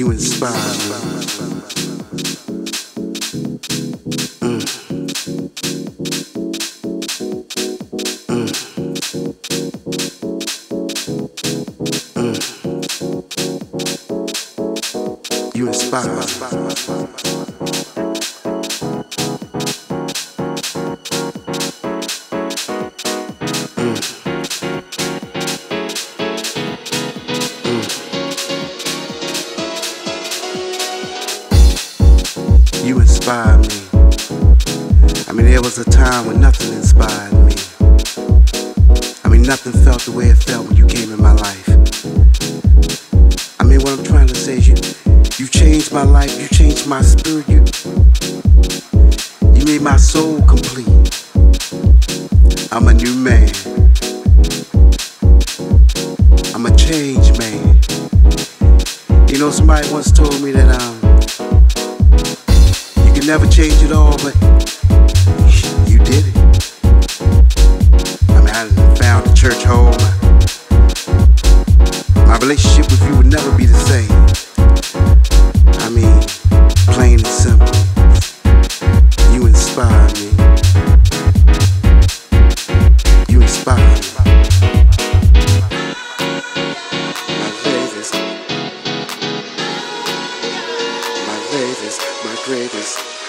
You inspire me. Mm. Mm. Mm. You inspire. There was a time when nothing inspired me. I mean, nothing felt the way it felt when you came in my life. I mean, what I'm trying to say is you, you changed my life, you changed my spirit, you, you made my soul complete. I'm a new man. I'm a changed man. You know, somebody once told me that um, you can never change it all, but I found a church home. My relationship with you would never be the same. I mean, plain and simple. You inspire me. You inspire me. My latest, my latest, my greatest.